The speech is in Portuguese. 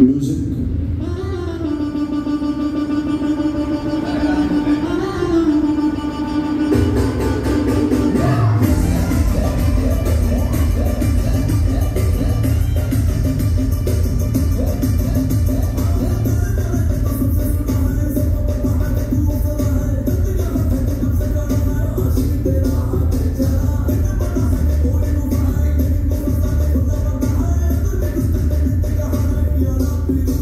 music Maria na